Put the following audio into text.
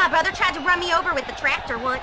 My brother tried to run me over with the tractor once.